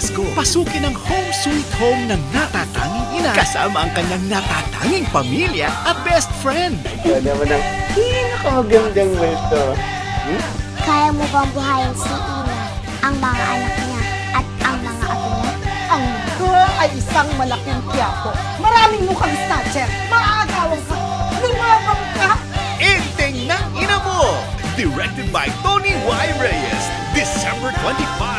Pasko, pasukin ang home sweet home ng natatanging ina kasama ang kanyang natatanging pamilya at best friend. Ito naman ang pinakamagandang multo. Hmm? Kaya mo bang buhayin si Ina, ang mga anak niya, at ang mga apo niya? Ang girl ay isang malaking tiyapo. Maraming mukhang snatcher. Maaagawang ka. Lumabang ka. Inting ng ina mo! Directed by Tony Y. Reyes, December 25.